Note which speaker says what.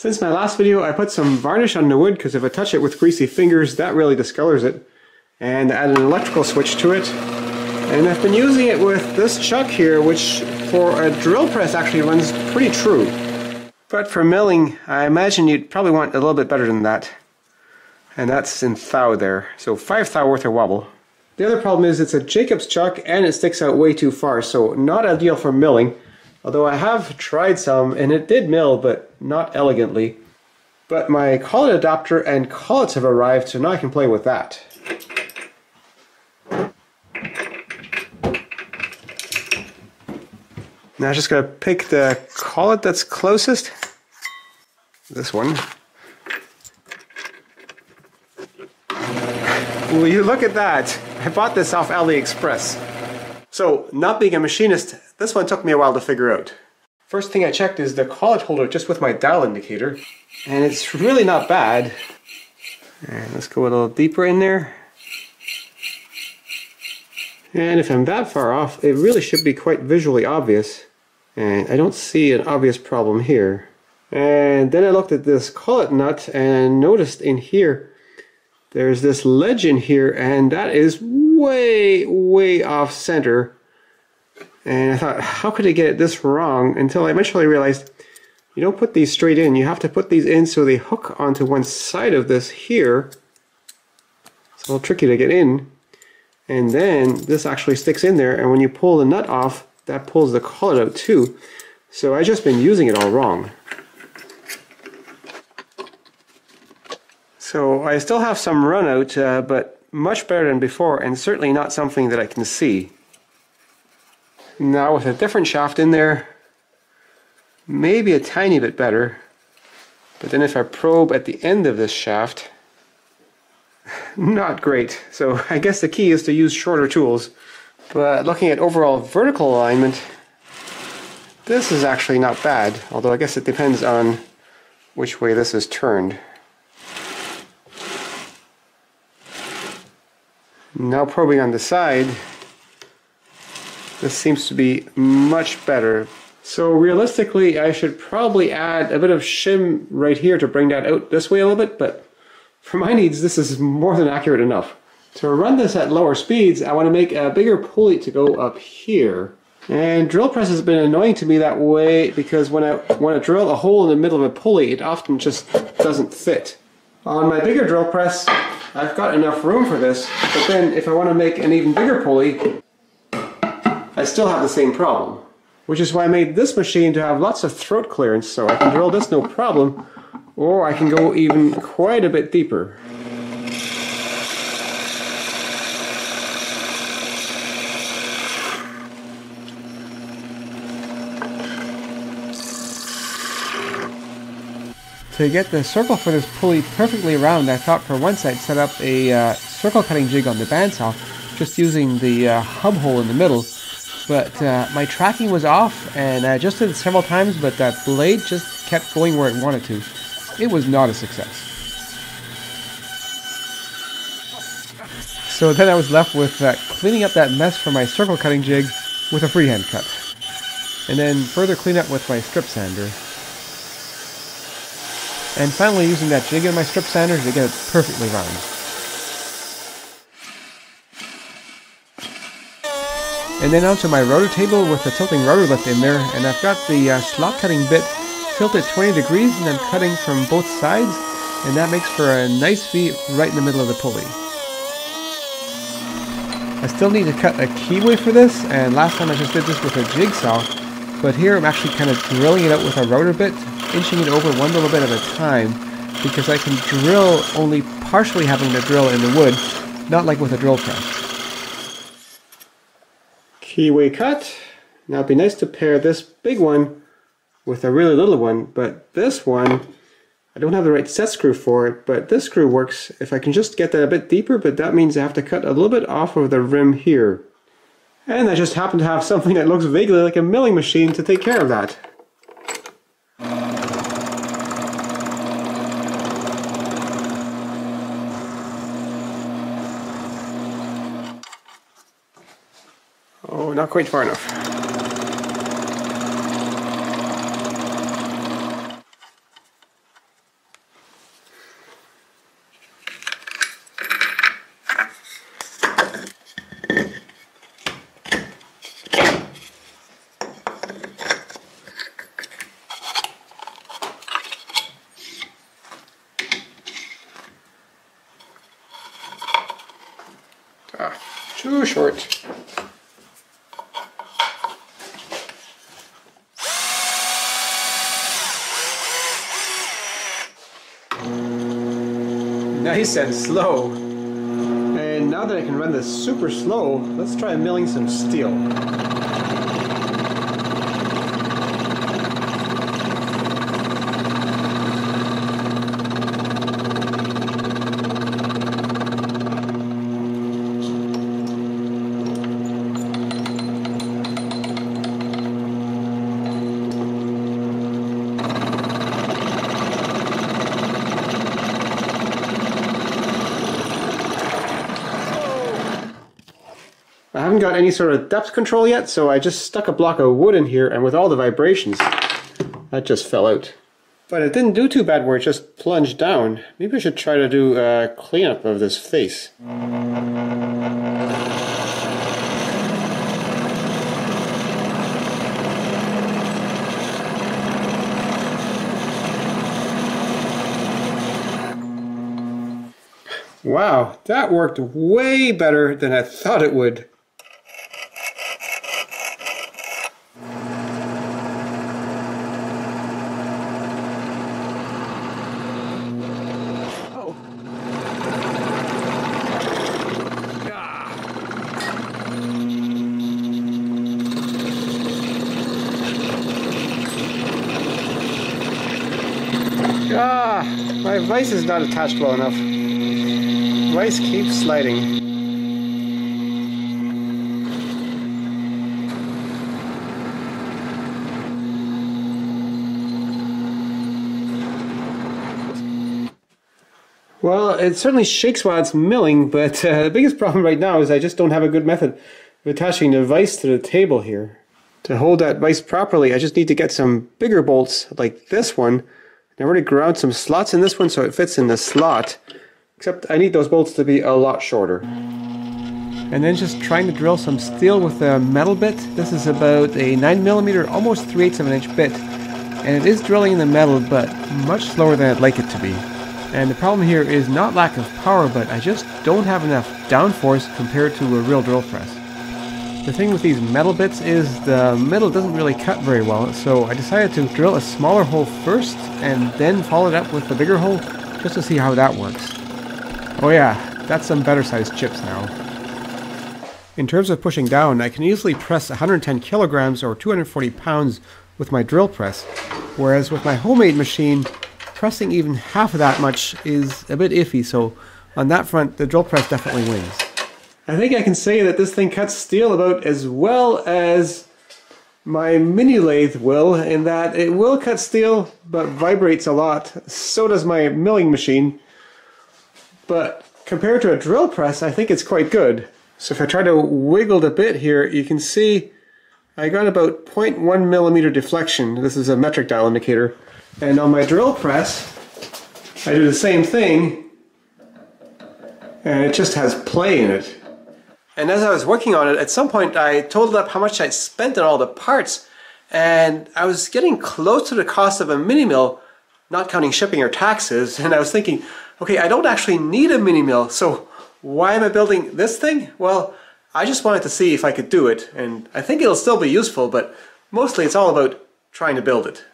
Speaker 1: Since my last video, I put some varnish on the wood because if I touch it with greasy fingers, that really discolors it. And add an electrical switch to it. And I've been using it with this chuck here, which for a drill press actually runs pretty true. But for milling, I imagine you'd probably want a little bit better than that. And that's in thou there. So 5 thou worth of wobble. The other problem is it's a Jacobs chuck and it sticks out way too far, so not ideal for milling. Although I have tried some and it did mill, but not elegantly. But my collet adapter and collets have arrived, so now I can play with that. Now I'm just going to pick the collet that's closest. This one. Will you look at that? I bought this off AliExpress. So, not being a machinist, this one took me a while to figure out. First thing I checked is the collet holder just with my dial indicator, and it's really not bad. And let's go a little deeper in there. And if I'm that far off, it really should be quite visually obvious. And I don't see an obvious problem here. And then I looked at this collet nut and noticed in here, there's this ledge in here and that is way, way off center. And I thought, how could I get this wrong? Until I eventually realized, you don't put these straight in. You have to put these in so they hook onto one side of this here. It's a little tricky to get in. And then this actually sticks in there. And when you pull the nut off, that pulls the collet out too. So I've just been using it all wrong. So I still have some run out, uh, but much better than before and certainly not something that I can see. Now with a different shaft in there, maybe a tiny bit better. But then if I probe at the end of this shaft, not great. So I guess the key is to use shorter tools. But looking at overall vertical alignment, this is actually not bad, although I guess it depends on which way this is turned. Now probing on the side, this seems to be much better. So realistically, I should probably add a bit of shim right here to bring that out this way a little bit, but for my needs, this is more than accurate enough. To run this at lower speeds, I want to make a bigger pulley to go up here. And drill press has been annoying to me that way because when I want to drill a hole in the middle of a pulley, it often just doesn't fit. On my bigger drill press, I've got enough room for this, but then if I want to make an even bigger pulley, I still have the same problem. Which is why I made this machine to have lots of throat clearance, so I can drill this no problem, or I can go even quite a bit deeper. To get the circle for this pulley perfectly round, I thought for once I'd set up a uh, circle cutting jig on the bandsaw, just using the uh, hub hole in the middle. But uh, my tracking was off, and I adjusted it several times, but that blade just kept going where it wanted to. It was not a success. So then I was left with uh, cleaning up that mess from my circle cutting jig with a freehand cut. And then further clean up with my strip sander. And finally using that jig in my strip sander to get it perfectly round. And then onto my router table with the tilting router lift in there, and I've got the uh, slot cutting bit tilted 20 degrees and I'm cutting from both sides, and that makes for a nice V right in the middle of the pulley. I still need to cut a keyway for this, and last time I just did this with a jigsaw, but here I'm actually kind of drilling it out with a router bit inching it over one little bit at a time because I can drill only partially having the drill in the wood, not like with a drill press. Keyway cut. Now it'd be nice to pair this big one with a really little one, but this one, I don't have the right set screw for it, but this screw works if I can just get that a bit deeper, but that means I have to cut a little bit off of the rim here. And I just happen to have something that looks vaguely like a milling machine to take care of that. not quite far enough. Ah, too short. Nice and slow. And now that I can run this super slow, let's try milling some steel. Haven't got any sort of depth control yet, so I just stuck a block of wood in here, and with all the vibrations, that just fell out. But it didn't do too bad where it just plunged down. Maybe I should try to do a cleanup of this face. Wow, that worked way better than I thought it would. Oh. Ah, my vise is not attached well enough. Vise keeps sliding. Well, it certainly shakes while it's milling, but uh, the biggest problem right now is I just don't have a good method of attaching the vise to the table here. To hold that vise properly, I just need to get some bigger bolts like this one. I've already ground some slots in this one so it fits in the slot. Except I need those bolts to be a lot shorter. And then just trying to drill some steel with a metal bit. This is about a 9mm, almost 3 8 of an inch bit. And it is drilling in the metal, but much slower than I'd like it to be. And the problem here is not lack of power, but I just don't have enough downforce compared to a real drill press. The thing with these metal bits is the metal doesn't really cut very well, so I decided to drill a smaller hole first and then follow it up with a bigger hole just to see how that works. Oh yeah, that's some better sized chips now. In terms of pushing down, I can easily press 110 kilograms or 240 pounds with my drill press, whereas with my homemade machine, pressing even half of that much is a bit iffy, so on that front, the drill press definitely wins. I think I can say that this thing cuts steel about as well as my mini lathe will, in that it will cut steel, but vibrates a lot. So does my milling machine. But compared to a drill press, I think it's quite good. So if I try to wiggle the bit here, you can see I got about 0.1 millimeter deflection. This is a metric dial indicator. And on my drill press, I do the same thing, and it just has play in it. And as I was working on it, at some point I totaled up how much I'd spent on all the parts, and I was getting close to the cost of a mini mill, not counting shipping or taxes, and I was thinking, okay, I don't actually need a mini mill, so why am I building this thing? Well, I just wanted to see if I could do it, and I think it'll still be useful, but mostly it's all about trying to build it.